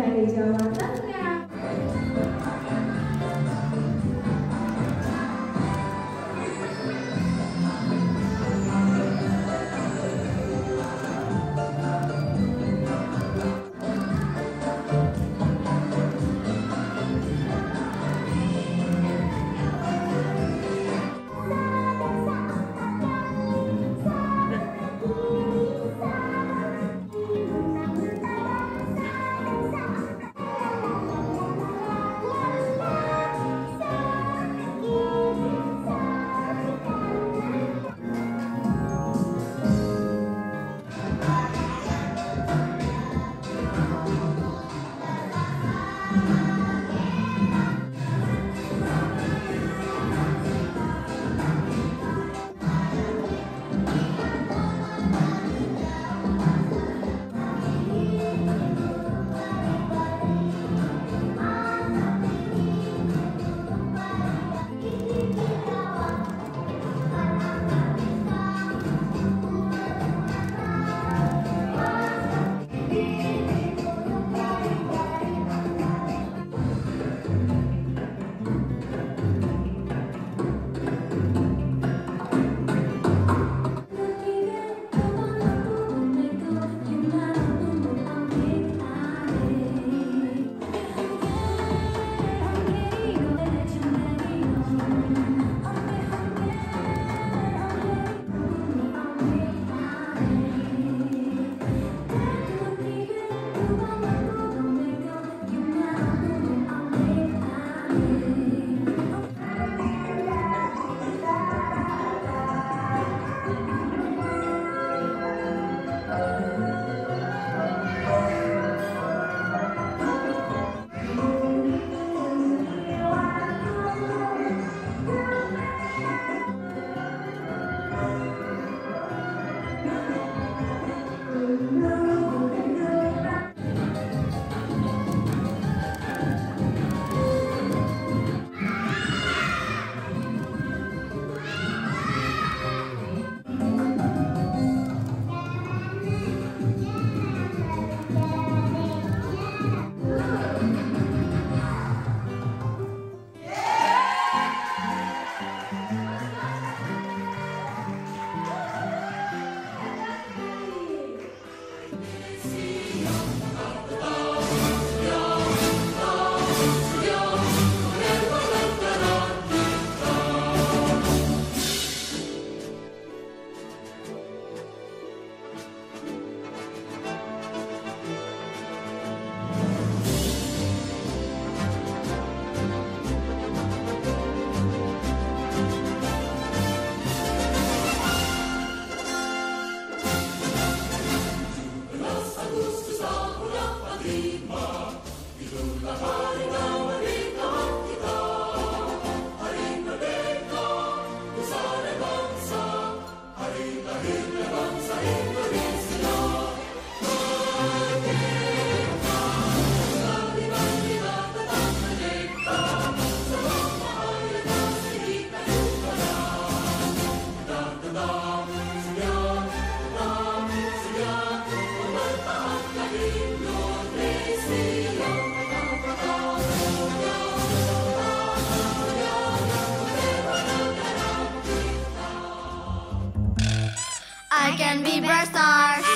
There. I can be bright stars.